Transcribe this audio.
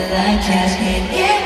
Like I just can't get